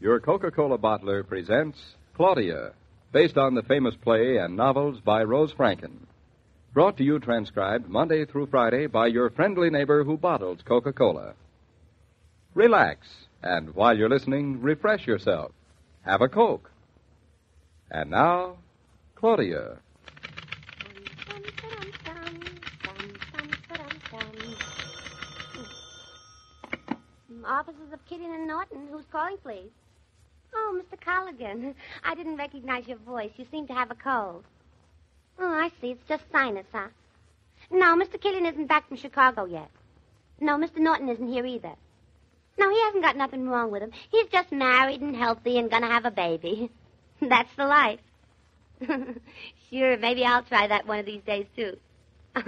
Your Coca Cola bottler presents Claudia, based on the famous play and novels by Rose Franken. Brought to you transcribed Monday through Friday by your friendly neighbor who bottles Coca Cola. Relax, and while you're listening, refresh yourself. Have a Coke. And now, Claudia. Offices of Killian and Naughton. Who's calling, please? Oh, Mr. Colligan. I didn't recognize your voice. You seem to have a cold. Oh, I see. It's just sinus, huh? No, Mr. Killian isn't back from Chicago yet. No, Mr. Naughton isn't here either. No, he hasn't got nothing wrong with him. He's just married and healthy and gonna have a baby. That's the life. sure, maybe I'll try that one of these days, too.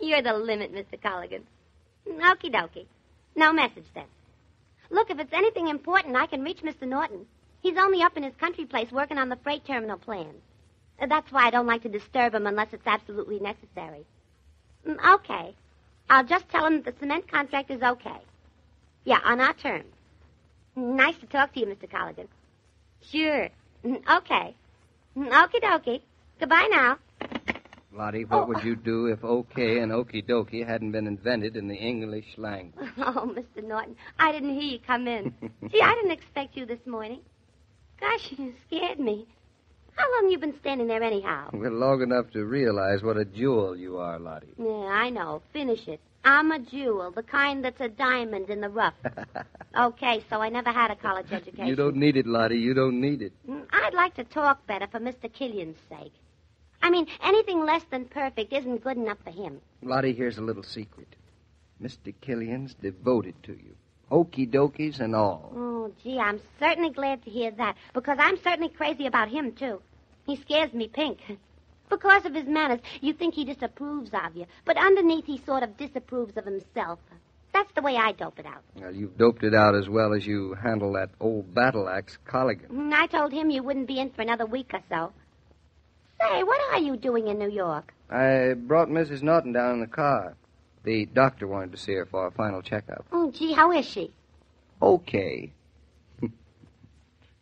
You're the limit, Mr. Colligan. Okie dokie. No message then. Look, if it's anything important, I can reach Mr. Naughton. He's only up in his country place working on the freight terminal plans. Uh, That's why I don't like to disturb him unless it's absolutely necessary. Mm, Okay. I'll just tell him that the cement contract is okay. Yeah, on our terms. Nice to talk to you, Mr. Colligan. Sure. Mm, Okay. Mm, Okie dokie. Goodbye now. Lottie, what Oh. would you do if okay and okie dokie hadn't been invented in the English language? Oh, Mr. Naughton, I didn't hear you come in. Gee, I didn't expect you this morning. Gosh, you scared me. How long you been standing there anyhow? Well, long enough to realize what a jewel you are, Lottie. Yeah, I know. Finish it. I'm a jewel, the kind that's a diamond in the rough. Okay, so I never had a college education. you don't need it, Lottie. You don't need it. Mm, I'd like to talk better for Mr. Killian's sake. I mean, anything less than perfect isn't good enough for him. Lottie, here's a little secret. Mr. Killian's devoted to you. Okie dokies and all. Oh, gee, I'm certainly glad to hear that, because I'm certainly crazy about him, too. He scares me pink. Because of his manners, you think he disapproves of you, but underneath he sort of disapproves of himself. That's the way I dope it out. Well, you've doped it out as well as you handle that old battle axe, Colligan. Mm, I told him you wouldn't be in for another week or so. Say, what are you doing in New York? I brought Mrs. Naughton down in the car. The doctor wanted to see her for a final checkup. Oh, gee, how is she? Okay.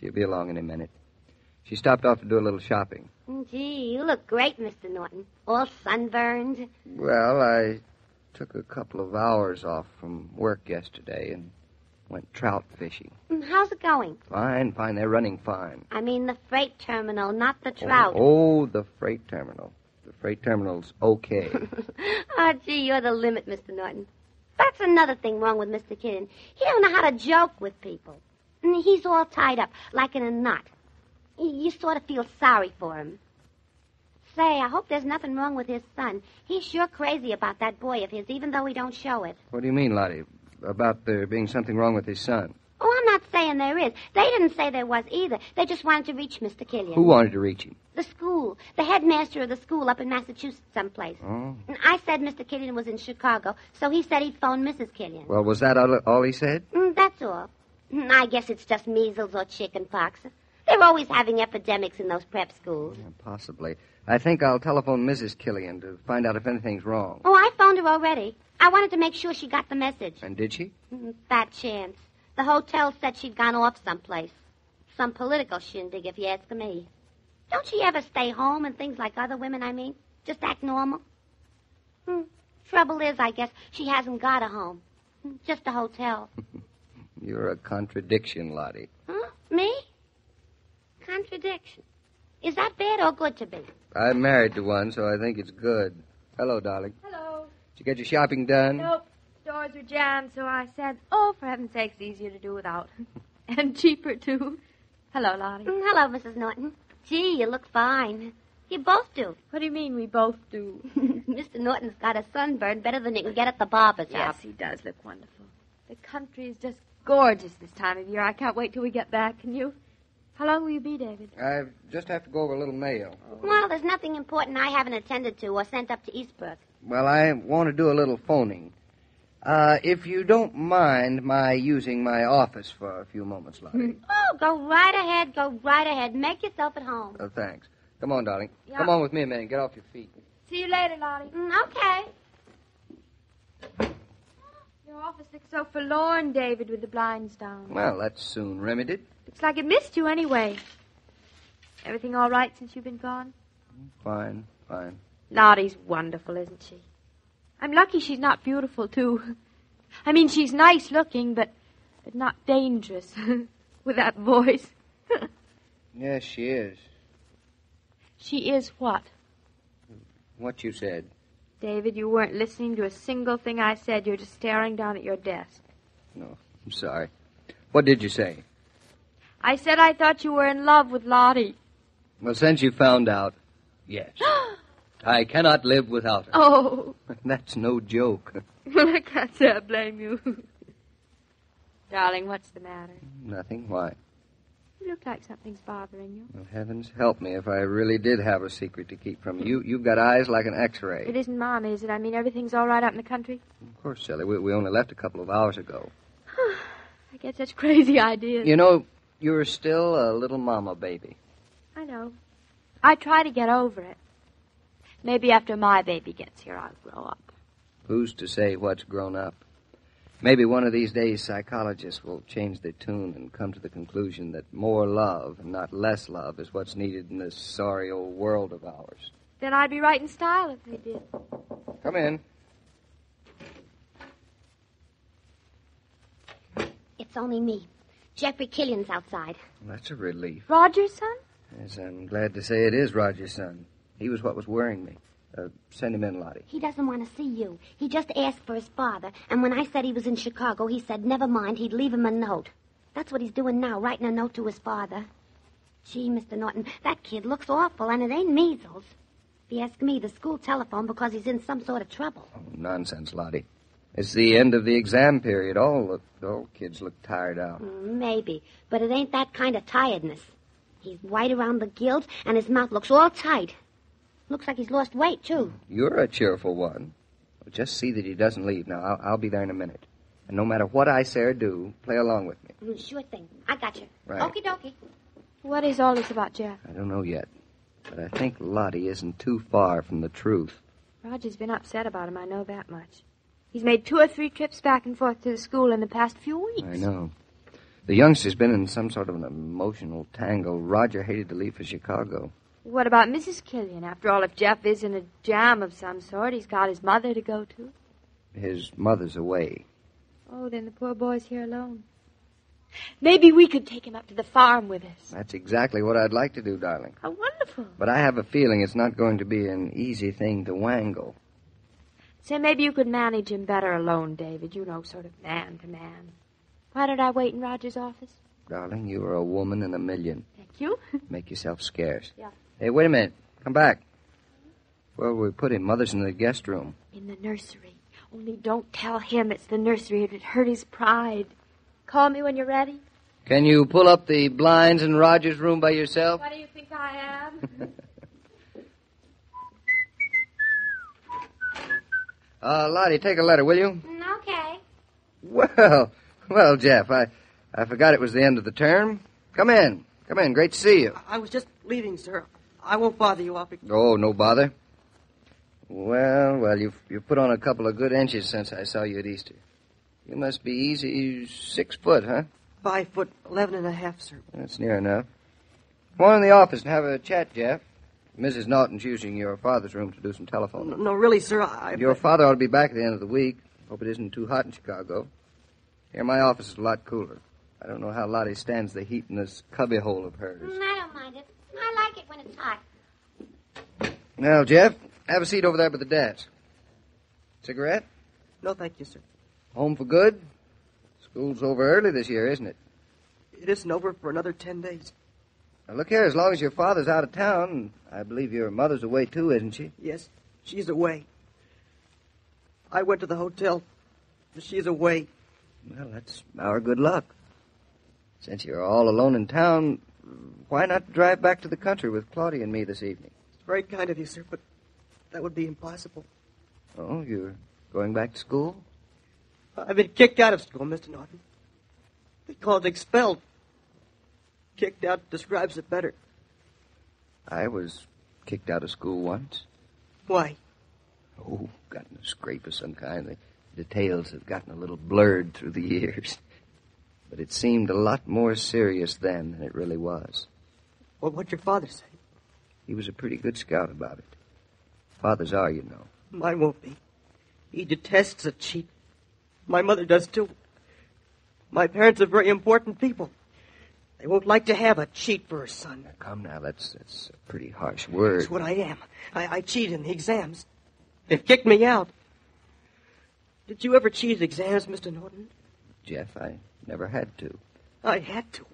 She'll be along in a minute. She stopped off to do a little shopping. Mm, Gee, you look great, Mr. Naughton. All sunburned. Well, I took a couple of hours off from work yesterday and went trout fishing. Mm, How's it going? Fine, fine. They're running fine. I mean the freight terminal, not the trout. Oh, oh, the freight terminal. The freight terminal's okay. oh, gee, you're the limit, Mr. Naughton. That's another thing wrong with Mr. Killian. He don't know how to joke with people. And he's all tied up, like in a knot. You you sort of feel sorry for him. Say, I hope there's nothing wrong with his son. He's sure crazy about that boy of his, even though he don't show it. what do you mean, Lottie? About there being something wrong with his son? Oh, I'm not saying there is. They didn't say there was either. They just wanted to reach Mr. Killian. Who wanted to reach him? The school. The headmaster of the school up in Massachusetts someplace. Oh. And I said Mr. Killian was in Chicago, so he said he'd phone Mrs. Killian. Well, was that all, all he said? Mm, that's all. Mm, I guess it's just measles or chicken pox. They're always having epidemics in those prep schools. Yeah, possibly. I think I'll telephone Mrs. Killian to find out if anything's wrong. Oh, I phoned her already. I wanted to make sure she got the message. And did she? Fat chance. The hotel said she'd gone off someplace. Some political shindig, if you ask me. Don't she ever stay home and things like other women, I mean? Just act normal? Hmm. Trouble is, I guess, she hasn't got a home. Hmm, Just a hotel. You're a contradiction, Lottie. Huh? Me? Contradiction. Is that bad or good to be? I'm married to one, so I think it's good. Hello, darling. Hello. Did you get your shopping done? Nope. Stores were jammed, so I said, oh, for heaven's sakes, easier to do without. and cheaper, too. Hello, Lottie. Mm, Hello, Mrs. Naughton. Gee, you look fine. You both do. What do you mean we both do? Mr. Naughton's got a sunburn better than you can get at the barber shop. Yes, he does look wonderful. The country is just gorgeous this time of year. I can't wait till we get back. Can you? How long will you be, David? I just have to go over a little mail. Well, there's nothing important I haven't attended to or sent up to Eastbrook. Well, I want to do a little phoning. Uh, if you don't mind my using my office for a few moments, Lottie. Oh, go right ahead, go right ahead. Make yourself at home. oh, thanks. Come on, darling. Yeah. Come on with me a minute. Get off your feet. See you later, Lottie. Mm, okay. Your office looks so forlorn, David, with the blinds down. Well, that's soon remedied. Looks like it missed you anyway. Everything all right since you've been gone? Fine, fine. Lottie's wonderful, isn't she? I'm lucky she's not beautiful, too. I mean, she's nice looking, but, but not dangerous. with that voice. Yes, she is. she is what? What you said. David, you weren't listening to a single thing I said. You're just staring down at your desk. No, I'm sorry. What did you say? I said I thought you were in love with Lottie. Well, since you found out, yes. I cannot live without her. Oh, That's no joke. Well, I can't say I blame you. Darling, what's the matter? Nothing. Why? You look like something's bothering you. Well, heavens help me if I really did have a secret to keep from you. You've got eyes like an X-ray. It isn't Mom, is it? I mean, everything's all right out in the country? Of course, Sally. We, we only left a couple of hours ago. I get such crazy ideas. You know, you're still a little mama baby. I know. I try to get over it. Maybe after my baby gets here, I'll grow up. Who's to say what's grown up? Maybe one of these days psychologists will change their tune and come to the conclusion that more love, and not less love, is what's needed in this sorry old world of ours. Then I'd be right in style if they did. Come in. It's only me. Jeffrey Killian's outside. Well, That's a relief. Roger's son? Yes, I'm glad to say it is Roger's son. He was what was worrying me. Uh, send him in, Lottie. He doesn't want to see you. He just asked for his father, and when I said he was in Chicago, he said never mind, he'd leave him a note. That's what he's doing now, writing a note to his father. Gee, Mr. Naughton, that kid looks awful, and it ain't measles. If you ask me, the school telephoned because he's in some sort of trouble. Oh, nonsense, Lottie. It's the end of the exam period. All the all kids look tired out. Mm, Maybe, but it ain't that kind of tiredness. He's white around the gills, and his mouth looks all tight. Looks like he's lost weight, too. You're a cheerful one. Well, just see that he doesn't leave. Now, I'll, I'll be there in a minute. And no matter what I say or do, play along with me. Mm, Sure thing. I got you. Right. Okie dokie. What is all this about Jeff? I don't know yet. But I think Lottie isn't too far from the truth. Roger's been upset about him, I know that much. He's made two or three trips back and forth to the school in the past few weeks. I know. The youngster's been in some sort of an emotional tangle. Roger hated to leave for Chicago. What about Mrs. Killian? After all, if Jeff is in a jam of some sort, he's got his mother to go to. His mother's away. Oh, then the poor boy's here alone. Maybe we could take him up to the farm with us. That's exactly what I'd like to do, darling. How wonderful. But I have a feeling it's not going to be an easy thing to wangle. Say, maybe you could manage him better alone, David. You know, sort of man to man. Why don't I wait in Roger's office? Darling, you are a woman in a million. Thank you. Make yourself scarce. Yeah. Hey, wait a minute. Come back. Where Well, we put him. Mother's in the guest room. In the nursery. Only don't tell him it's the nursery. It'd hurt his pride. Call me when you're ready. Can you pull up the blinds in Roger's room by yourself? What do you think I am? Uh, Lottie, take a letter, will you? Mm, Okay. Well, well, Jeff, I, I forgot it was the end of the term. Come in. Come in. Great to see you. I was just leaving, sir. I won't bother you. I'll. Oh, no bother. Well, well, you've, you've put on a couple of good inches since I saw you at Easter. You must be easy six foot, huh? Five foot eleven and a half, sir. That's near enough. Come on in the office and have a chat, Jeff. Mrs. Naughton's using your father's room to do some No, telephoning. no really, sir. I. Your father ought to be back at the end of the week. Hope it isn't too hot in Chicago. Here, my office is a lot cooler. I don't know how Lottie stands the heat in this cubbyhole of hers. Mm, I don't mind it. I like it when it's hot. Now, Jeff, have a seat over there by the desk. Cigarette? No, thank you, sir. Home for good? School's over early this year, isn't it? It isn't over for another ten days. Now, look here, as long as your father's out of town, and I believe your mother's away too, isn't she? Yes, she's away. I went to the hotel. She's away. Well, that's our good luck. Since you're all alone in town, why not drive back to the country with Claudia and me this evening? It's very kind of you, sir, but that would be impossible. Oh, you're going back to school? I've been kicked out of school, Mr. Naughton. They call it expelled. Kicked out describes it better. I was kicked out of school once. Why? Oh, got in a scrape of some kind. The Details have gotten a little blurred through the years. But it seemed a lot more serious then than it really was. Well, what'd your father say? He was a pretty good scout about it. Fathers are, you know. Mine won't be. He detests a cheat. My mother does too. My parents are very important people. They won't like to have a cheat for a son. Now, come now, that's, that's a pretty harsh word. That's what I am. I, I cheat in the exams. They've kicked me out. Did you ever cheat exams, Mr. Naughton? Jeff, I never had to. I had to.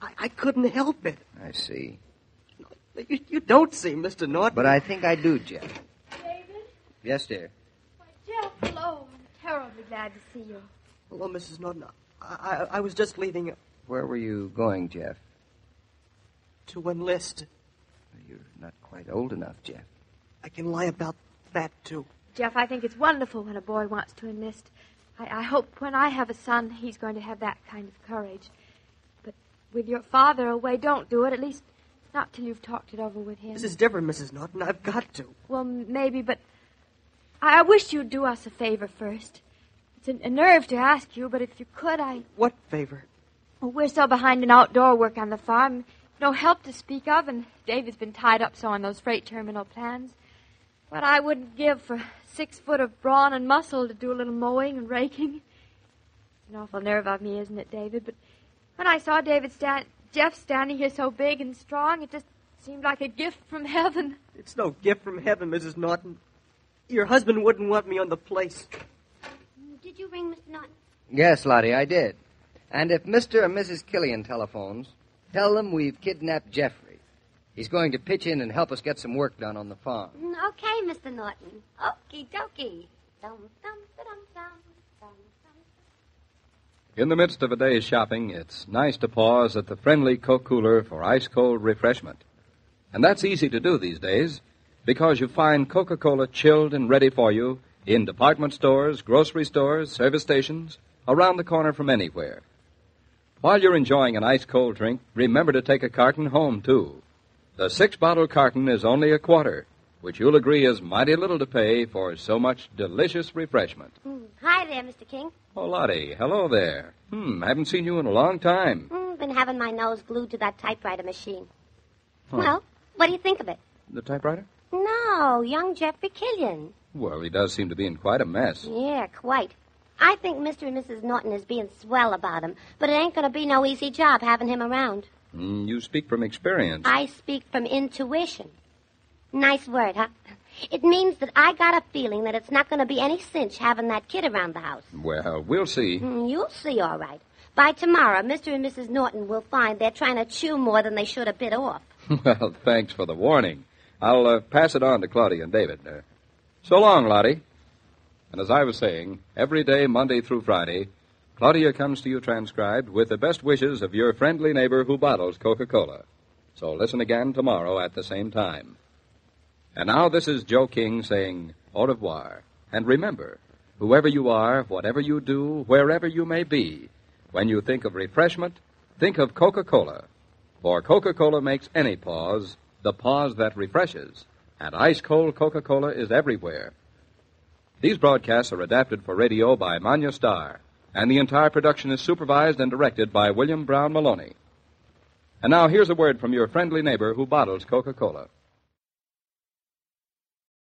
I, I couldn't help it. I see. You, you don't see, Mr. Naughton. But I think I do, Jeff. David? Yes, dear. Why, Jeff, hello. I'm terribly glad to see you. Hello, Mrs. Naughton. I, I, I was just leaving Where were you going, Jeff? to enlist. You're not quite old enough, Jeff. I can lie about that, too. Jeff, I think it's wonderful when a boy wants to enlist. I, I hope when I have a son, he's going to have that kind of courage. But with your father away, don't do it. At least not till you've talked it over with him. This is different, Mrs. Naughton. I've got to. Well, maybe, but I, I wish you'd do us a favor first. It's a, a nerve to ask you, but if you could, I. What favor? Well, we're so behind in outdoor work on the farm. No help to speak of, and David's been tied up so on those freight terminal plans. What I wouldn't give for six foot of brawn and muscle to do a little mowing and raking. It's an awful nerve of me, isn't it, David? But when I saw David stand, Jeff standing here so big and strong, it just seemed like a gift from heaven. It's no gift from heaven, Mrs. Naughton. Your husband wouldn't want me on the place. Did you ring Mr. Naughton? Yes, Lottie, I did. And if Mr. and Mrs. Killian telephones, tell them we've kidnapped Jeffrey. He's going to pitch in and help us get some work done on the farm. Mm, Okay, Mr. Naughton. Okie dokie. Dum dum dum dum dum dum. In the midst of a day's shopping, it's nice to pause at the friendly Coke cooler for ice cold refreshment. And that's easy to do these days because you find Coca Cola chilled and ready for you in department stores, grocery stores, service stations, around the corner from anywhere. While you're enjoying an ice cold drink, remember to take a carton home, too. The six bottle carton is only a quarter, which you'll agree is mighty little to pay for so much delicious refreshment. Mm. Hi there, Mr. King. Oh, Lottie, hello there. Hmm, I haven't seen you in a long time. Mm, been having my nose glued to that typewriter machine. Huh. Well, what do you think of it? The typewriter? No, young Jeffrey Killian. Well, he does seem to be in quite a mess. Yeah, quite. I think Mr. and Mrs. Naughton is being swell about him, but it ain't going to be no easy job having him around. Mm, you speak from experience. I speak from intuition. Nice word, huh? It means that I got a feeling that it's not going to be any cinch having that kid around the house. Well, we'll see. Mm, You'll see, all right. By tomorrow, Mr. and Mrs. Naughton will find they're trying to chew more than they should have bit off. well, thanks for the warning. I'll uh, pass it on to Claudia and David. Uh, so long, Lottie. And as I was saying, every day, Monday through Friday, Claudia comes to you transcribed with the best wishes of your friendly neighbor who bottles Coca Cola. So listen again tomorrow at the same time. And now this is Joe King saying au revoir. And remember, whoever you are, whatever you do, wherever you may be, when you think of refreshment, think of Coca Cola. For Coca Cola makes any pause the pause that refreshes. And ice cold Coca Cola is everywhere. These broadcasts are adapted for radio by Manya Starr, and the entire production is supervised and directed by William Brown Meloney. And now here's a word from your friendly neighbor who bottles Coca Cola.